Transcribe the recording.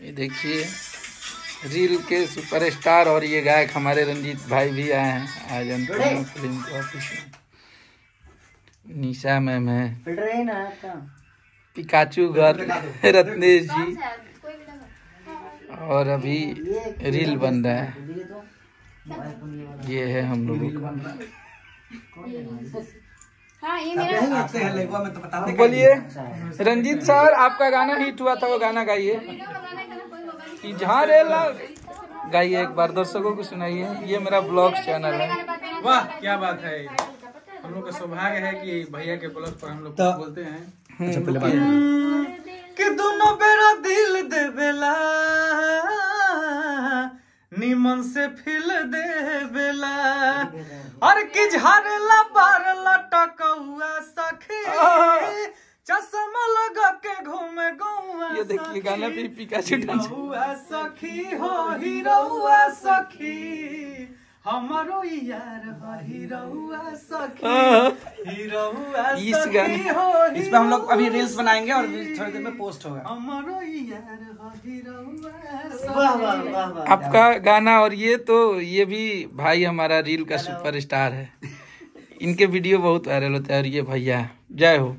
ये देखिए रील के सुपरस्टार और ये गायक हमारे रंजीत भाई भी आए हैं। आज अंतरिम फ़िल्म के ऑफ़िस में। निशा मैम है। पिकाचू घर रत्नेश जी। और अभी रील बन रहा है। दिए तो ये है हम लोगों का। हाँ। ये हैं तो बता बोलिए। रंजीत सर आपका गाना हिट हुआ था वो गाना गाइए। कि जहाँ रेला गाइए एक बार दर्शकों को सुनाइए। ये मेरा ब्लॉग चैनल है। वाह क्या बात है। हम लोग का सौभाग्य है कि भैया के ब्लॉग पर हम लोग तो- बोलते हैं। हम्म, कि दोनों बेरा दिल देवेला निमन से फिल देवेला और कि झारेला बार लटक हुआ सखी चश्मा लगा के घूमे गौआ ये देखिए गाना भी पिकाचू डांस सखी हो हीरोआ सखी हमारो यार हो हीरोआ सखी हीरोआ इस गाने- इस पे हम लोग अभी रील्स बनाएँगे और थोड़ी देर में पोस्ट होगा। हमारो यार हीरोआ वाह वाह वाह वाह। आपका गाना और ये तो ये भी भाई हमारा रील का सुपरस्टार है। इनके वीडियो बहुत वायरल होता है और ये भैया जय हो।